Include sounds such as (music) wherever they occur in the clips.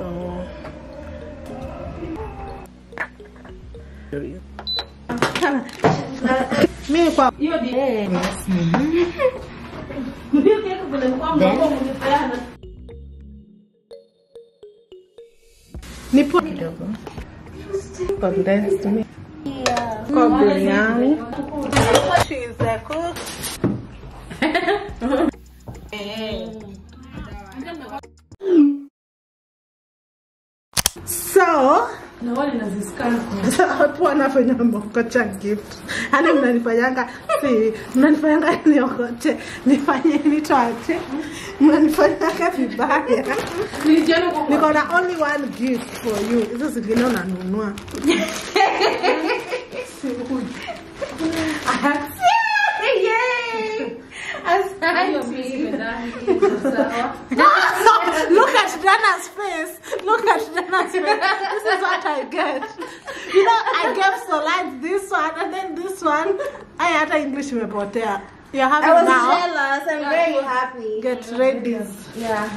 So mimi kwa Hiyo ni Yes. ndio kile vile kwa mdogo mnipeana. nipo Kidogo. condensed milk kwa biryani. She is a cook. (laughs) watu wanafanya mbokocha gift. Yani mnanifanyanga si mnanifanyanga niokote nifanye nitoache mnanifanyanga vibaya. Niko na only one gift for you. Hizo zingine unanunua. (laughs) Hiyo mimi nimedhani. Sawa. look at Dana's face. Look at Dana's face. This is what I get. You know, I gave Solange this one and then this one. I had English imepotea. You're happy I was now. jealous. I'm very happy. Get ready. Yeah.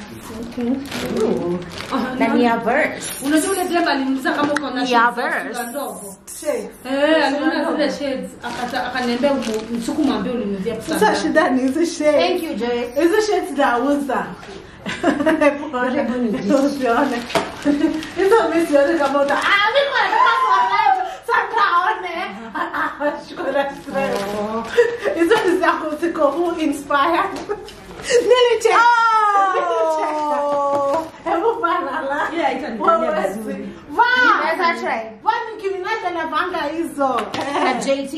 Na ni a verse. Unajua ule dem aliniuliza kama uko na Ya shades za verse. sura ndogo. Eh, aliona zile shades akata akaniambia msuku mwambie uliniuzia pesa. Sasa ngapi. shida ni hizi shades. Thank you, Joyce. Hizi shades nauza. Usione. Hizo mimi sioni kama uta. Ah, mimi kwa Hizo ni za kuziko who inspired. Nilicheka. Nilicheka. Hebu bana la. Yeah, itanifanyia vizuri. Naweza try. Vani kiminacha anavanga hizo. Na JT.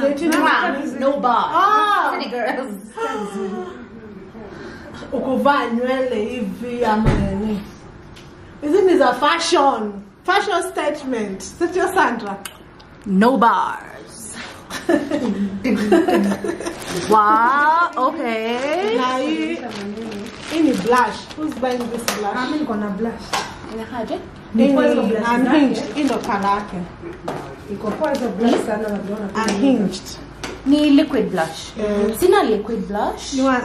JT Mwah, No bar. Ah. City girls. (laughs) ukuvaa nywele hivi ama nini hizi ni za fashion fashion statement sitio sandra No bars. Wow. Okay. na hii hii ni blush who's buying this blush Mimi niko na blush. Inakaje? hii Ni kwa hizo ni blush unhinged hii ndo kala yake Iko poa hizo blush sana naona. unhinged Ni liquid blush. Yes. Sina liquid blush. you want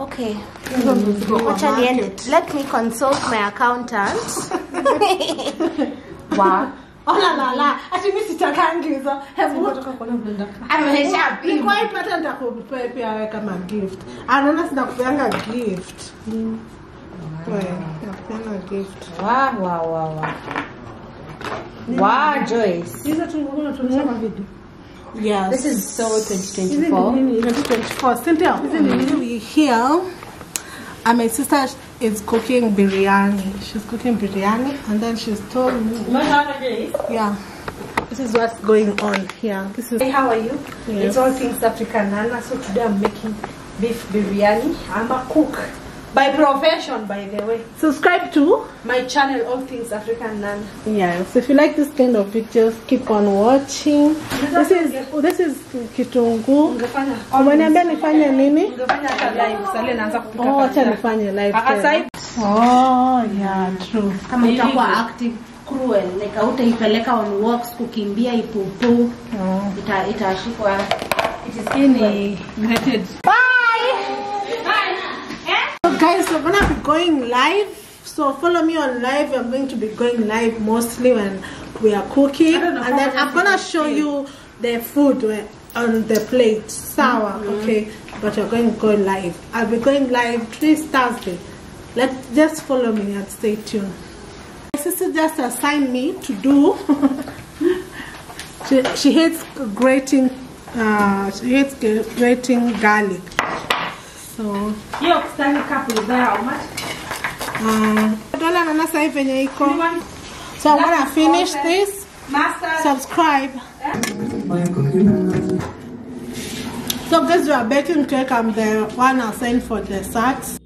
Okay. hizo ndo ziko kwa Wacha niende. market. Let me consult my accountant. (laughs) wow. Oh la la la, ati mimi sitakangi hizo. Hebu Nataka kuona blender. Ameshapima. Nilikuwa ipata nitakupea pia wewe kama gift. Anaona sina kupeanga gift. Wewe, nakupeanga gift. Wow, wow, wow, wow. Wow, Joyce. Hizo tu ngoma tunasema video. Yes. This is so 2024. nini? 2024. Cynthia, hizi ni nini? We here. And my sister is cooking biryani. She's cooking biryani and then she's told me, yeah, this is what's going on here. This is Hey, how are you? Yes. It's all things African Nana. So today I'm making beef biryani. I'm a cook by profession, by the way. subscribe to My channel, all things African Nana. Yes, if you like this kind of videos, keep on watching. This is this is kitunguu. Ungefanya Umeniambia nifanye nini? ungefanya hata live. Sasa naanza kupika. Oh, acha nifanye live. Ah, Oh, yeah, true. Kama utakuwa active cruel, like hautaipeleka on walks kukimbia ipupu, Oh. ita itashikwa. ita is hii ni grated. So guys, we're gonna be going live. So follow me on live. I'm going to be going live mostly when we are cooking, I don't know and then I'm gonna show you the food uh, on the plate. Sour, okay? But we're going to go live. I'll be going live this Thursday. Let just follow me and stay tuned. My sister just assigned me to do. (laughs) she, she hates grating. Uh, she hates grating garlic. So. Hiyo Stanley cup is there how much? dola naona sasa hivi venye iko so i'm gonna finish this Master. subscribe so guys we are baking cake i'm the one assigned for desserts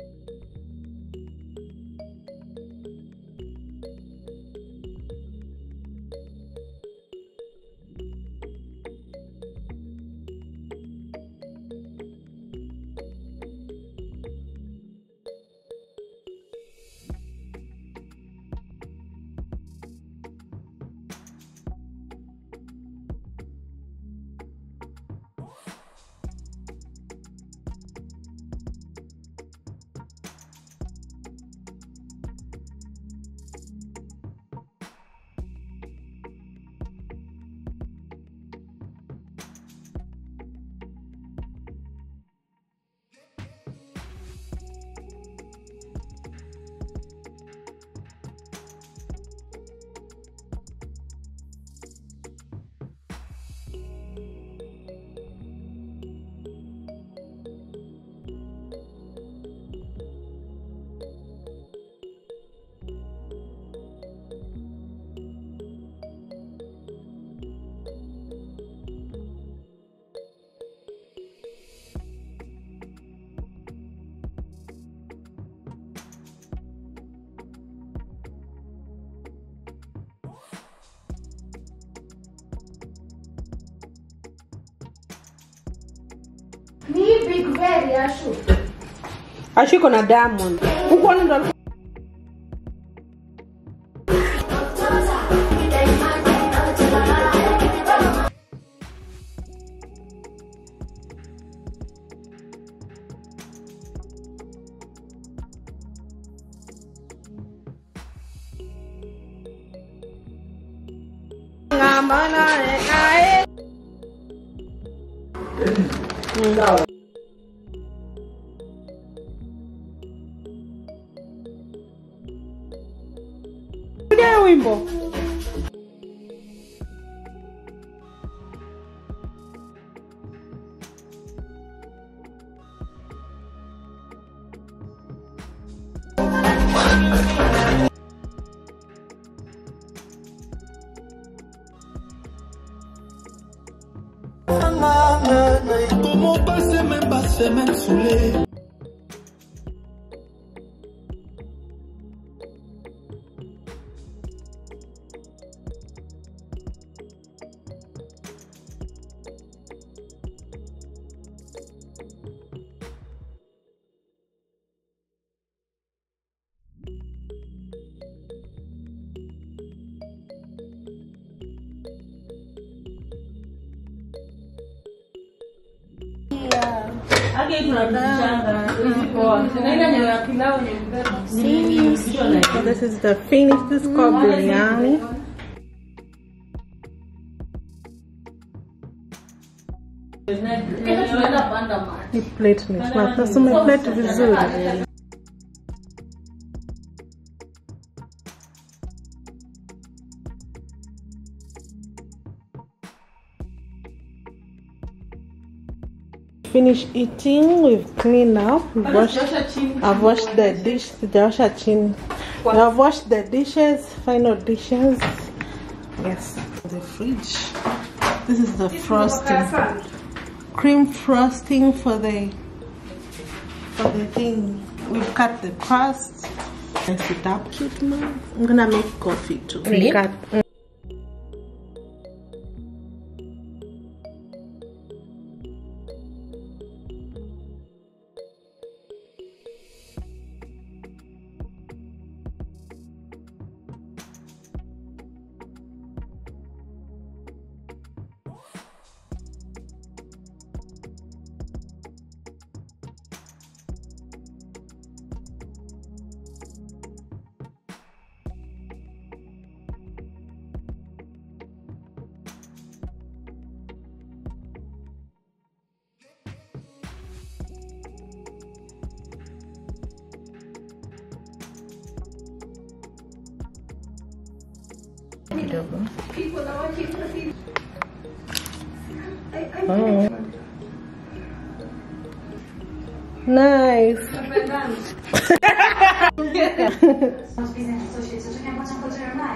kweli Ashu? iko na diamond ukuona ndo alikuwa- Ngambana, eh, ae. So this is the finish. This is called biryani. Ni plate ni smart. Sasa umeplate vizuri. Finish eating. We've cleaned up. We've washed. I've washed the dish. Sijaosha chini. I've washed the dishes. Final dishes. Yes. The fridge. This is the frosting. Cream frosting for the for the thing. We've cut the crust. Mix it up cute man. I'm gonna make coffee too. We cut. Oh. Nice.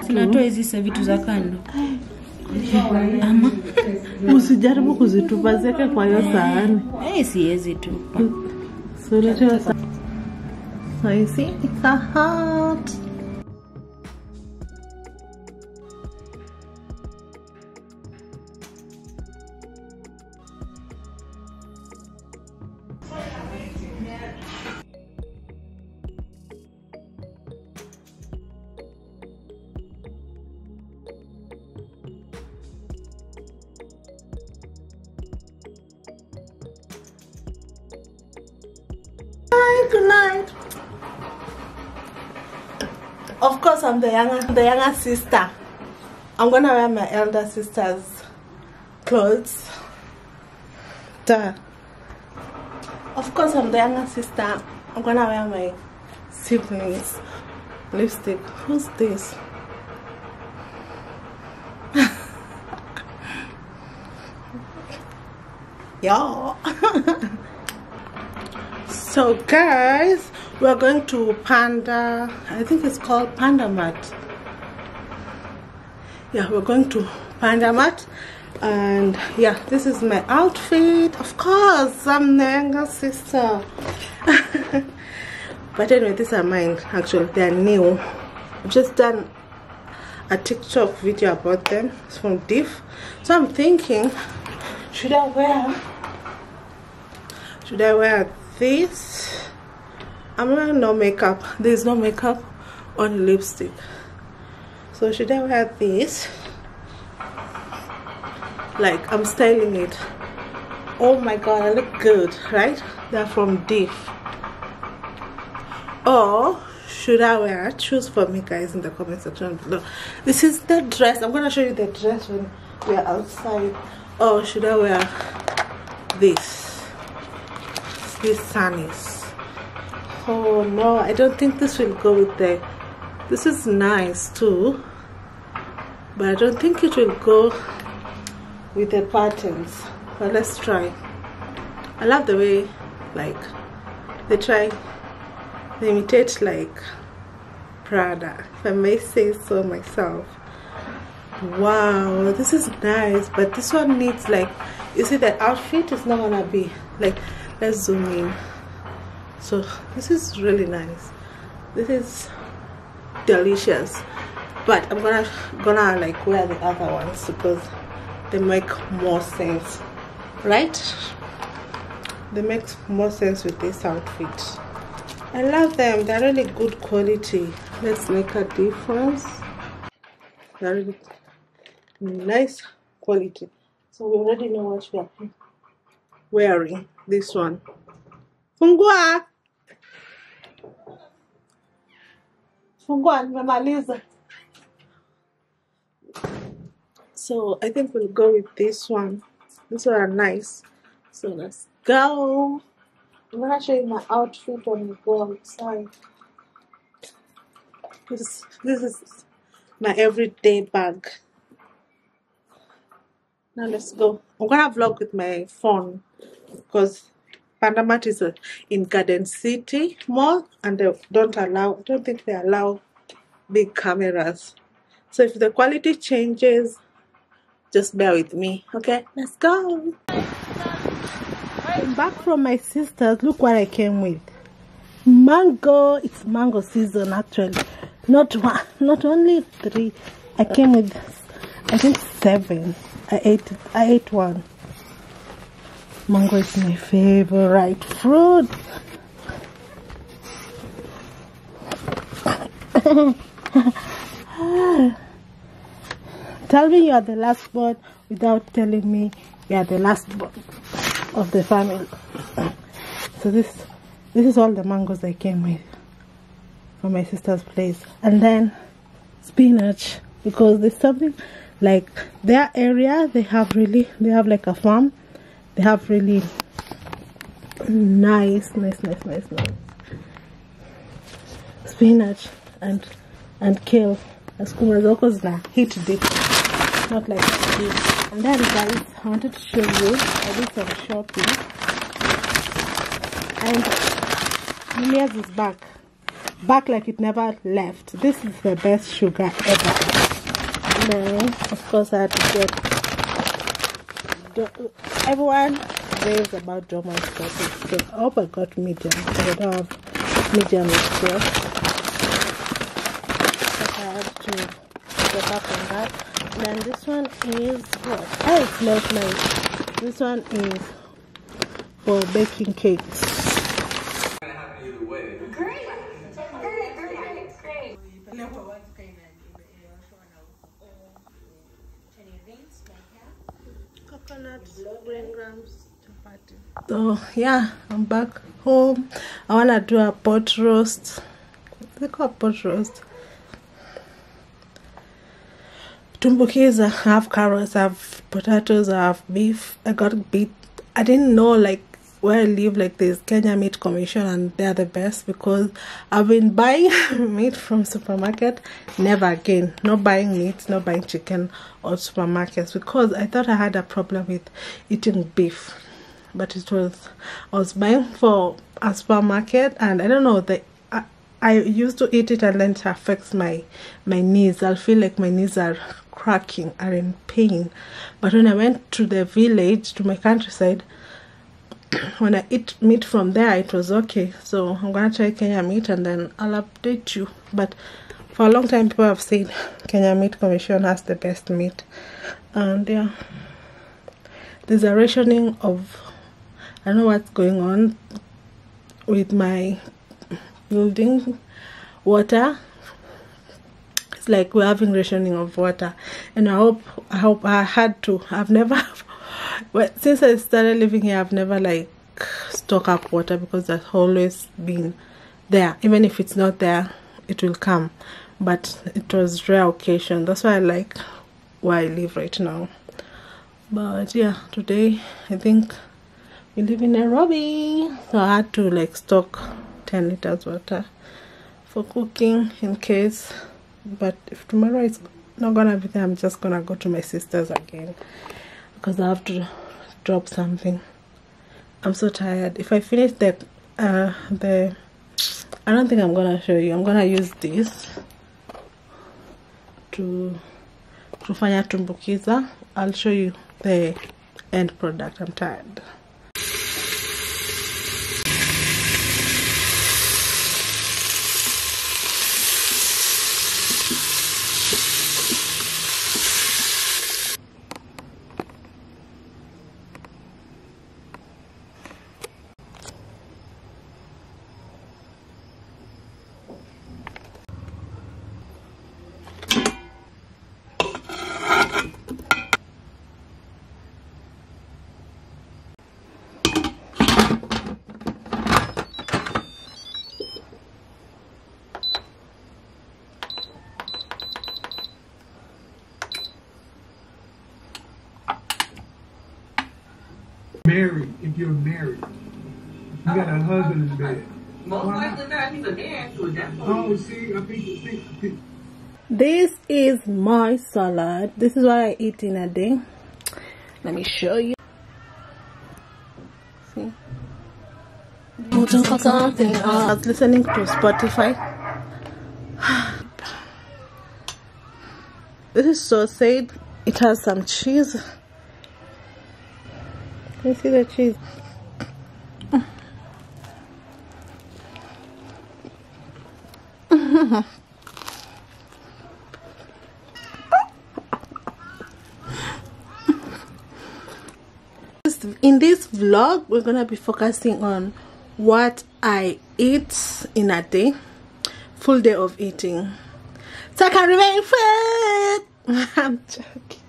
Tunatoa hizi sa vitu za kando. ama Usijaribu kuzitupa zeke kwa hiyo sahani. Eh, siwezi tu. So letewa sa So you see, it's a heart. Good night. Of course, I'm the younger, the younger sister. I'm gonna wear my elder sister's clothes. Duh. Of course, I'm the younger sister. I'm gonna wear my siblings' lipstick. Who's this? (laughs) yeah. (laughs) So guys, we're going to Panda. I think it's called Panda Mart. Yeah, we're going to Panda Mart. And yeah, this is my outfit. Of course, I'm the younger sister. (laughs) but anyway, these are mine. Actually, they're new. I've just done a TikTok video about them. It's from Diff. So I'm thinking, should I wear should I wear this. I'm wearing no makeup (laughs) there's no makeup on lipstick. So should I wear this. Like I'm styling it. Oh my god I look good right? They're from Diff or should I wear choose for me guys in the comment section below. This is the dress. I'm gonna show you the dress when we're outside. Or should I wear this these sunnies oh no I don't think this will go with the this is nice too but I don't think it will go with the patterns but let's try. I love the way like they try they imitate like Prada if I may say so myself. Wow this is nice but this one needs like you see the outfit is not gonna be like let's zoom in. So this is really nice. This is delicious. But I'm gonna gonna like wear the other ones because they make more sense. Right? They make more sense with this outfit. I love them. They're really good quality. Let's make a difference. They're really nice quality. So we already know what we are wearing this one. Fungua. Fungua nimemaliza. So i think we'll go with this one. These one are nice. So let's go. I'm gonna show you my outfit when we go outside this this is my everyday bag. Now let's go. I'm gonna vlog with my phone because pandamart is uh, in garden city mall and they don't allow don't think they allow big cameras. So if the quality changes just bear with me okay? Let's go. I'm back from my sisters. Look what i came with. Mango. It's mango season actually. Not one not only three. I came with i think seven. I ate i ate one mango is my favorite fruit Tell me you are the last born without telling me you are the last born of the family. So this this is all the mangoes I came with from my sister's place. And then spinach because there's something like their area they have really they have like a farm. They have really nice, nice, nice, nice, nice spinach and and kale. Sukuma zoko zina deep not like this and then guys i wanted to show you i did some shopping. And Julia's is back. Back like it never left. This is the best sugar ever. Then of course i had to get everyone raves about Dorman's cottage so i hope i got medium i don't have medium here I have to get up on that. Then this one is what? Oh, it smells nice. This one is for baking cakes. Yeah, I'm back home. I wanna do a pot roast. They call pot roast. tumbukiza I have carrots I have potatoes I have beef I got beef I didn't know like where I live like there's Kenya Meat Commission and they're the best because I've been buying (laughs) meat from supermarket never again not buying meat not buying chicken or supermarkets because I thought I had a problem with eating beef but it was I was buying for a supermarket and I don't know the I, I used to eat it and then it affects my my knees. I'll feel like my knees are cracking are in pain. But when I went to the village to my countryside (clears throat) when I eat meat from there it was okay. So I'm gonna try Kenya meat and then I'll update you. But for a long time people have said Kenya Meat Commission has the best meat. And yeah there's a rationing of I don't know what's going on with my building. Water it's like we're having rationing of water. And i hope i hope i had to. I've never (laughs) well, since i started living here i've never like stock up water because that's always been there. Even if it's not there it will come. But it was rare occasion. That's why i like where i live right now. But yeah today i think we live in nairobi. So i had to like stock 10 liters water for cooking in case. But if tomorrow is not gonna be there i'm just gonna go to my sister's again because i have to drop something. I'm so tired. If i finish the uh the i don't think i'm gonna show you. I'm gonna use this to kufanya tumbukiza. I'll show you the end product. I'm tired married if you're married. You got a husband in bed. Most likely not. He's a man, so that's Oh, see, I think, think, think. This is my salad. This is what i eat in a day. Let me show you. See? I was listening to spotify. (sighs) This is sausage it has some cheese can you see the cheese? In this vlog we're gonna be focusing on what i eat in a day full day of eating. So i can remain fit. (laughs) I'm joking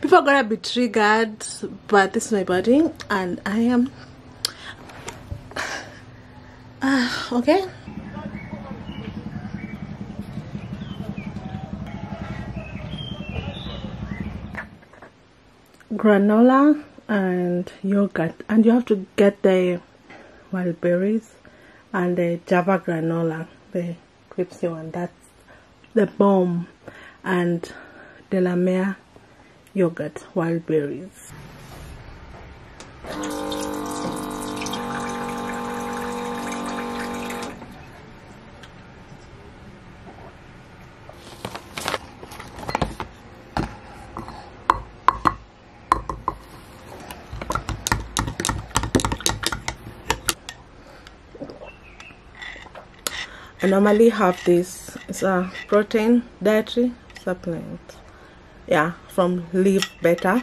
people are gonna be triggered but this is my body and i am uh, (sighs) okay. Granola and yogurt and you have to get the wild berries and the java granola the crispy one. That's the bomb and delamere yogurt wild berries I normally have this. It's a protein dietary supplement. Yeah, from Live Better.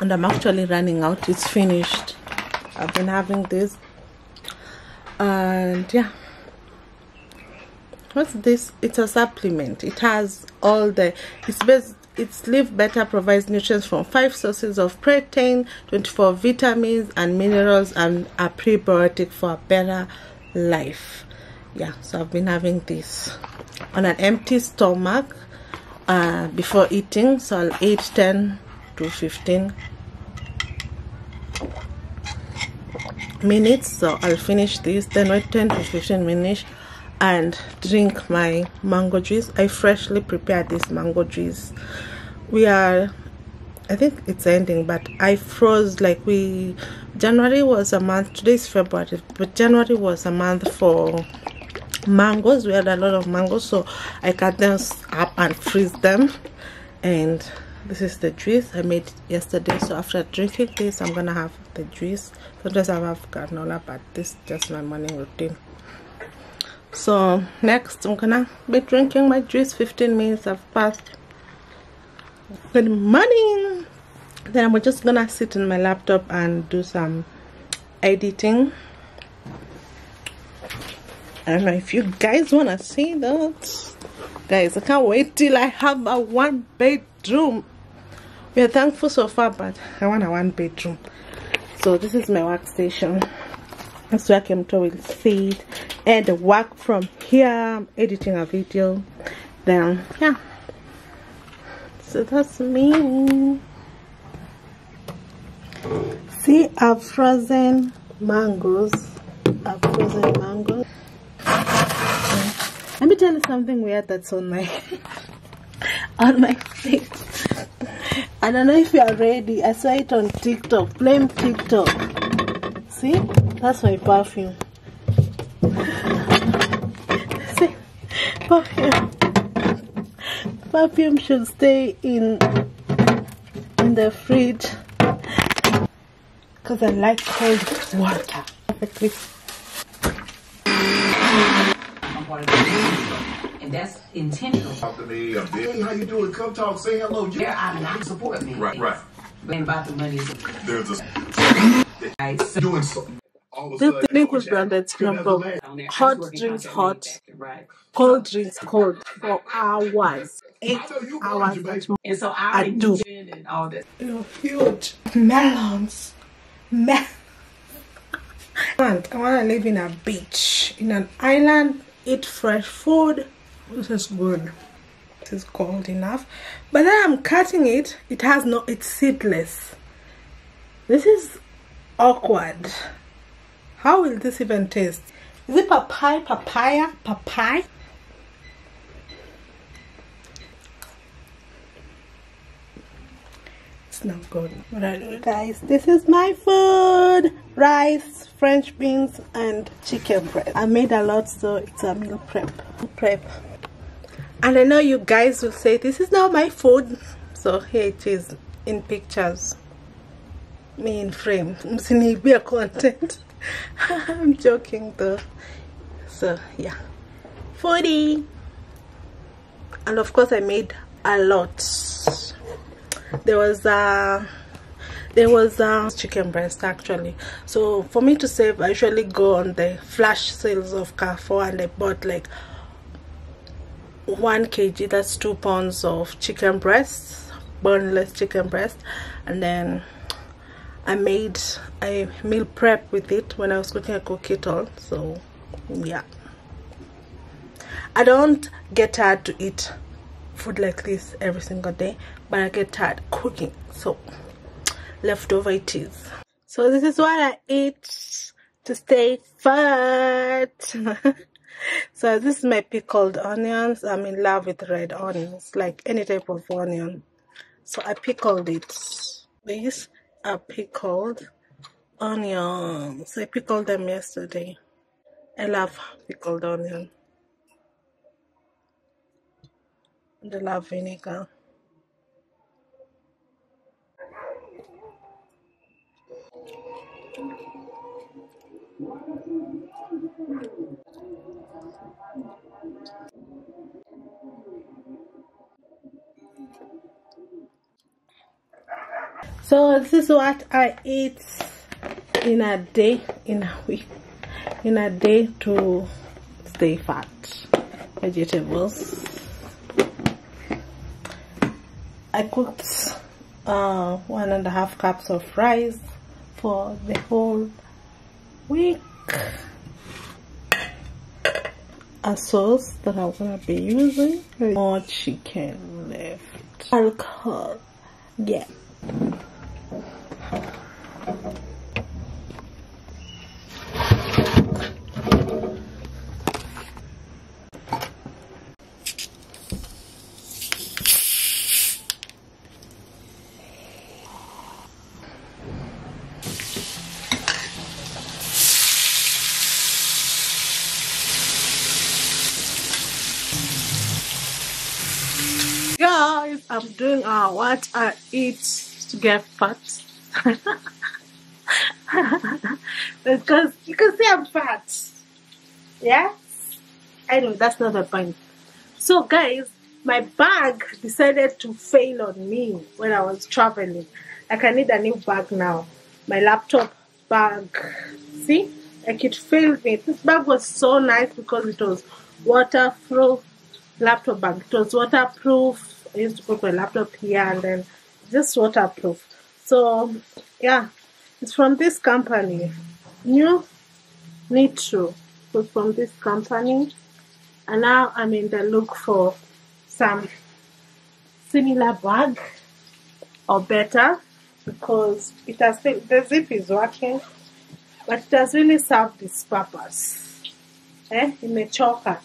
And I'm actually running out. It's finished. I've been having this. And yeah. What's this? It's a supplement. It has all the it's based its Live Better provides nutrients from five sources of protein, 24 vitamins and minerals, and a prebiotic for a better life yeah so i've been having this on an empty stomach uh, before eating so i'll eat 10 to 15 minutes. So i'll finish this. Then wait 10 to 15 minutes and drink my mango juice. I freshly prepared this mango juice. We are I think it's ending, but I froze like we January was a month. Today's February, but January was a month for mangoes. We had a lot of mangoes, so I cut them up and freeze them. And this is the juice I made yesterday. So after drinking this, I'm gonna have the juice. Sometimes I have granola, but this is just my morning routine. So next, I'm gonna be drinking my juice. 15 minutes have passed. Good morning. then I'm just gonna sit in my laptop and do some editing I don't know if you guys wanna see that. Guys I can't wait till I have a one bedroom. We are thankful so far but I want a one bedroom. So this is my workstation. That's where Kemunto will sit and work from here. I'm editing a video. Then yeah. So that's me. See I've frozen mangoes. I've frozen mangoes let me tell you something weird that's on my (laughs) on my face. I don't know if you are ready. I saw it on TikTok blame TikTok. See? That's my perfume. (laughs) See? Perfume. Perfume should stay in in the fridge. Because I like cold water. Perfectly I'm part of the community, and that's intentional. Talk to me a bit. Hey, how you doing? Come talk, say hello. They're out and out support me. Right, right. But about the money is There's a right. So doing something. All This sudden, link will the Jack, description good box. as a on there, I Hot just work in drinks hot. Right. cold drinks cold for hours eight I know you hours want you, at babe. And so I I, do. and all that. You're huge melons mel (laughs) I want to live in a beach in an island eat fresh food this is good it is cold enough but then I'm cutting it it has no it's seedless this is awkward how will this even taste is it papaya papaya papaya It's not good. Anyway, guys, this is my food. Rice, French beans, and chicken breast. I made a lot, so it's a meal prep. Prep. And I know you guys will say, this is not my food. So here it is in pictures. Me in frame. (laughs) Msiniibia content. (laughs) I'm joking though. So yeah. Foodie. And of course I made a lot there was a there was a chicken breast actually so for me to save i usually go on the flash sales of carrefour and i bought like one kg that's two pounds of chicken breast boneless chicken breast. And then i made a meal prep with it when i was cooking a cook it all so yeah. I don't get tired to eat food like this every single day but i get tired cooking so leftover it is. So this is what i eat to stay fat (laughs) (laughs) so this is my pickled onions. I'm in love with red onions like any type of onion. So i pickled it. These are pickled onions. I pickled them yesterday. I love pickled onion. And I love vinegar so this is what i eat in a day in a week in a day to stay fat. Vegetables. I cooked uh one and a half cups of rice for the whole week. A sauce that i'm gonna be using. More chicken left. Alcohol. Yeah guys i'm doing uh what i eat to get fat (laughs) because you can see i'm fat yeah anyway that's not the point so guys my bag decided to fail on me when i was traveling like I need a new bag now. My laptop bag. See? Like it failed me. This bag was so nice because it was waterproof laptop bag. It was waterproof. I used to put my laptop here and then just waterproof. So yeah, it's from this company. New Nitro. So from this company. And now I'm in the look for some similar bag or better because it has the zip is working but it has really served its purpose. Eh? Imechoka.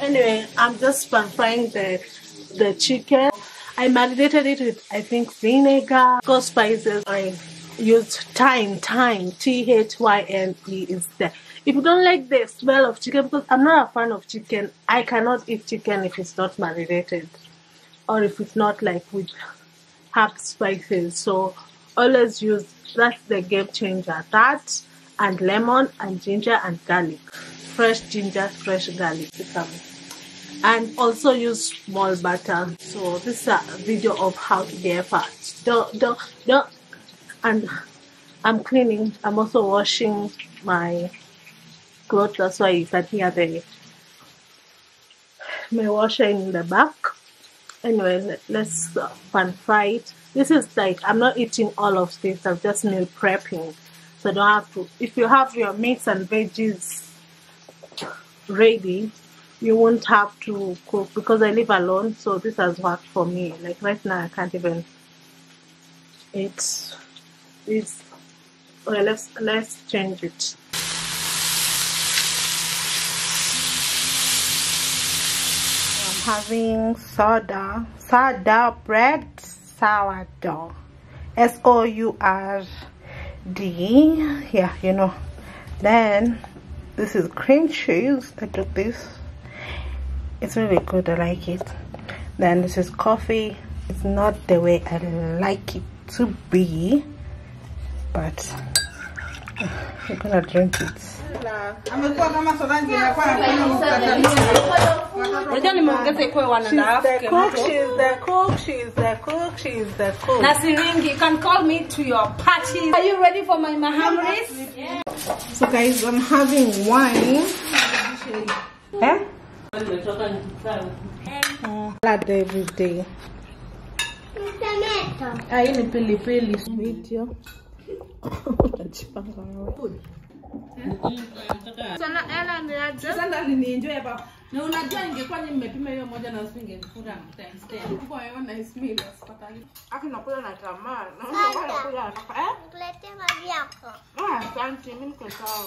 Anyway, I'm just frying the the chicken. I marinated it with I think vinegar, go spices. I used thyme, thyme, T H Y N E instead. If you don't like the smell of chicken, because I'm not a fan of chicken, I cannot eat chicken if it's not marinated or if it's not like with herb spices. So always use that's the game changer. That and lemon and ginger and garlic. Fresh ginger, fresh garlic. Become. And also use small butter. So this is a video of how to get fat. Don't don't don't and I'm cleaning. I'm also washing my clothes. That's why you can hear the my washer in the back anyway let, let's uh, pan fry it this is like i'm not eating all of this i'm just meal prepping so don't have to if you have your meats and veggies ready you won't have to cook because i live alone so this has worked for me like right now i can't even eat this well let's let's change it I'm having soda, soda bread, sourdough, S O U R D. Yeah, you know. Then this is cream cheese. I took this. It's really good. I like it. Then this is coffee. It's not the way I like it to be, but I'm gonna drink it. Unajua nimeongeza ikuwe one and a half She's the cook, she's the cook, she's the cook, she's the cook. Na siringi, you can call me to your party. Are you ready for my mahamris? So guys, I'm having wine. Eh? Salad every day. Hii ni pilipili. Unajipanga wewe. Sasa enjoy hapa. Na unajua ingekuwa ni mmepima hiyo moja na usi ingekula times 10. Kwa hiyo asipatali. Aki nakula na tamaa. Naona na eh? Maji yako. Ah, asante, mimi niko sawa.